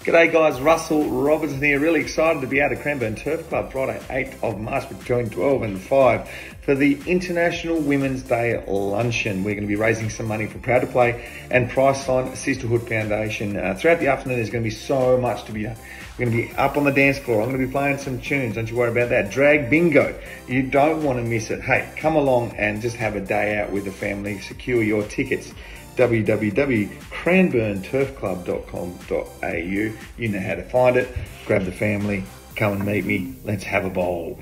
G'day guys, Russell Robertson here. Really excited to be out at Cranbourne Turf Club Friday, 8th of March between 12 and 5 for the International Women's Day Luncheon. We're going to be raising some money for Proud2Play and Priceline Sisterhood Foundation. Uh, throughout the afternoon, there's going to be so much to be done. We're going to be up on the dance floor. I'm going to be playing some tunes. Don't you worry about that. Drag bingo. You don't want to miss it. Hey, come along and just have a day out with the family. Secure your tickets www.cranbourneturfclub.com.au. You know how to find it. Grab the family, come and meet me. Let's have a bowl.